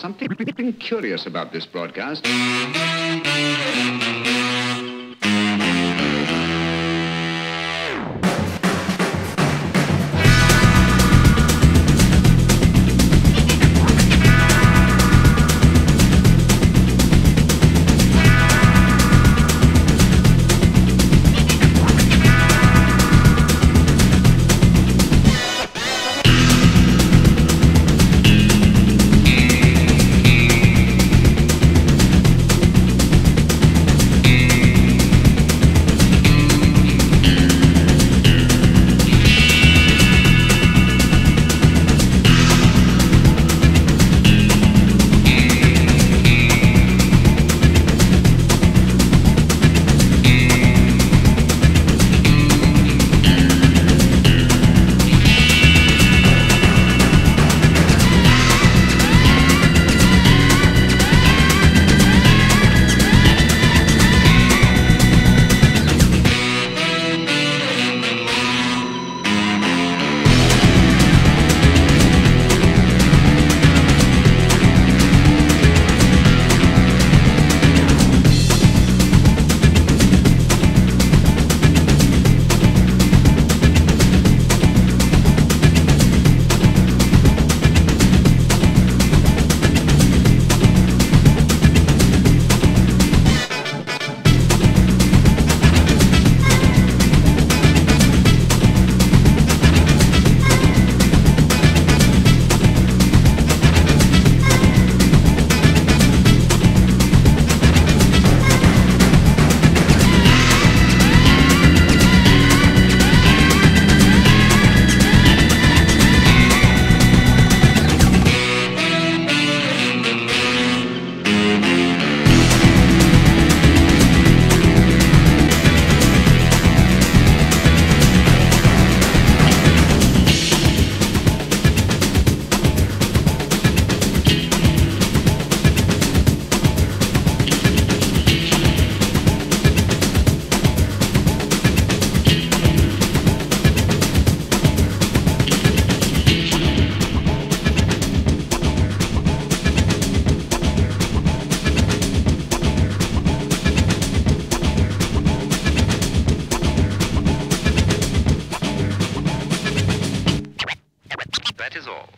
something curious about this broadcast. is all.